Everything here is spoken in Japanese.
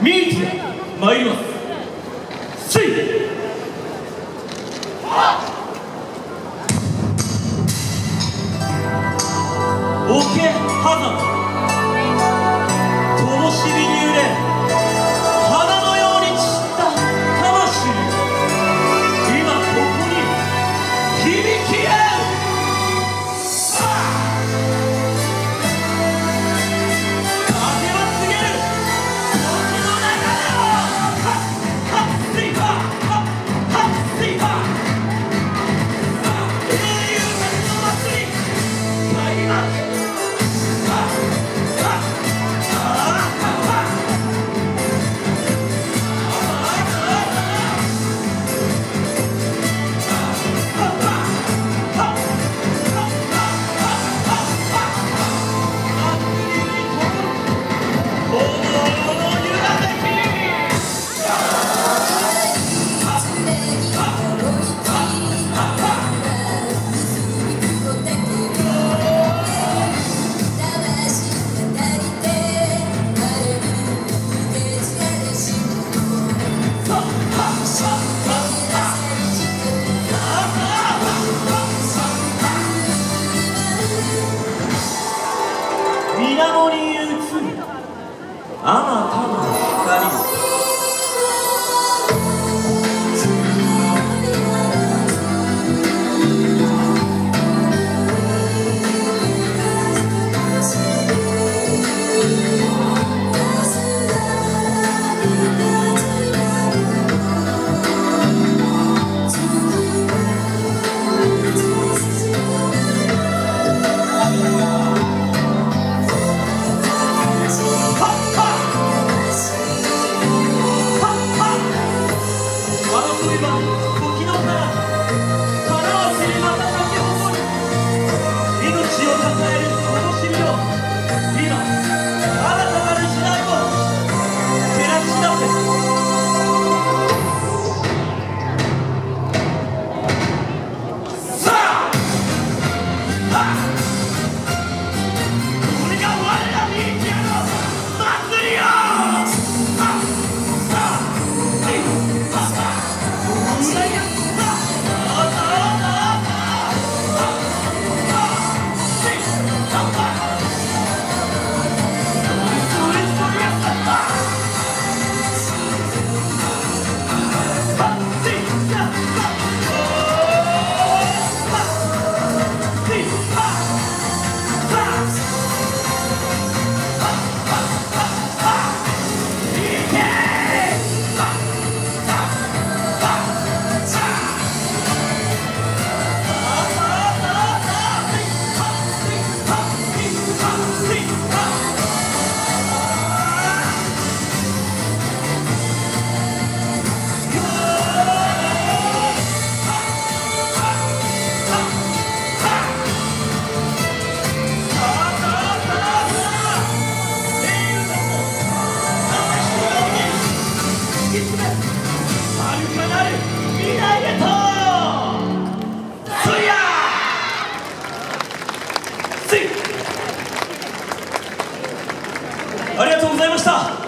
見に来てまいります。せいオケハザード。あなたのありがとうございました。